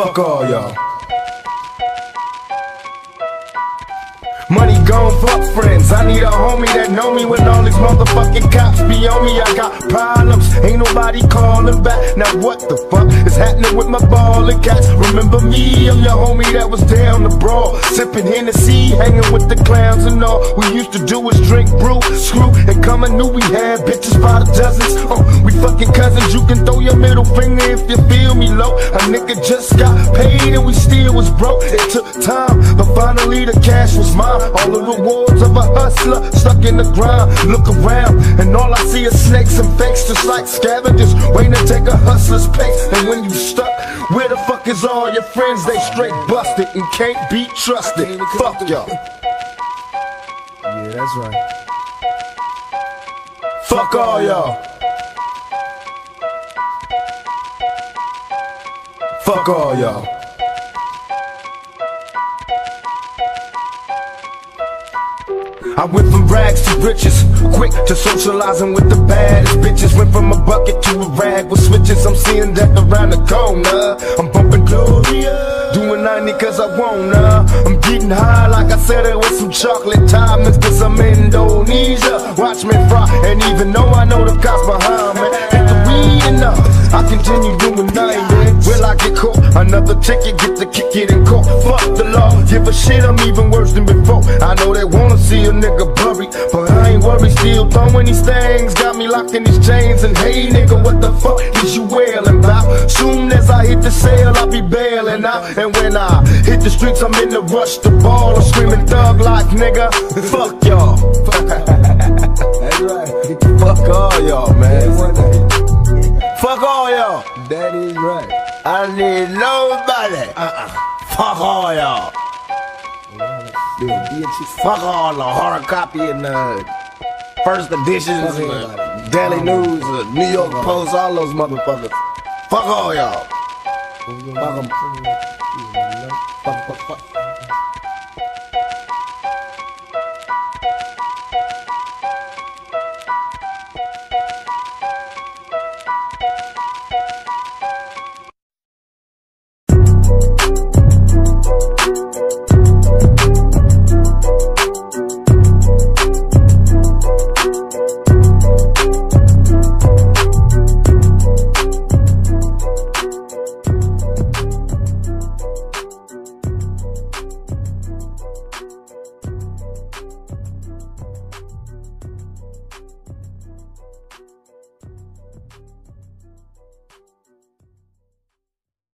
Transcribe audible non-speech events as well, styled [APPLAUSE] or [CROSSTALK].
Fuck all y'all. Money gone, fuck friends. I need a homie that know me when all these motherfucking cops be on me. I got problems, ain't nobody calling back. Now what the fuck is happening with my ballin' cats? Remember me, I'm your homie that was down the brawl, sipping Hennessy, hanging with the clowns and all. We used to do was drink brew, screw, and come and knew we had bitches by the dozens. Oh, we fucking cousins. You can throw your middle finger if you feel me low. A nigga just got paid and we still was broke. It took time, but finally the cash was mine. All the rewards of a hustler stuck in the ground. Look around, and all I see is snakes and fakes, just like scavengers waiting to take a hustler's pace. And when you stuck, where the fuck is all your friends? They straight busted and can't be trusted. Fuck y'all. Yeah, that's right. Fuck all y'all. Fuck all y'all. I went from rags to riches, quick to socializing with the baddest bitches. Went from a bucket to a rag with switches. I'm seeing that around the corner. I'm bumping Gloria, doing 90 cause I wanna. I'm getting high like I said it with some chocolate Thai. It's cause I'm Indonesia. Watch me fry, and even though I know the cops behind me, hit the weed enough. I continue doing 90. Will I get caught? Another ticket, get the kick it in court. Fuck the law, give a shit, I'm even worse than before. I know they wanna see a nigga buried, but I ain't worried. Still throwing these things, got me locked in these chains. And hey, nigga, what the fuck is you wailing about? Soon as I hit the sale, I'll be bailing out. And when I hit the streets, I'm in the rush to ball. I'm screaming thug like nigga. Fuck y'all. [LAUGHS] That's right. Fuck all y'all, man. Fuck all y'all. That is right. I need nobody. Uh-uh. Fuck all y'all. Fuck all the hard copy and the first editions, and the Daily News, the New York Post, all those motherfuckers. Fuck all y'all. Fuck 'em. Fuck, fuck, fuck.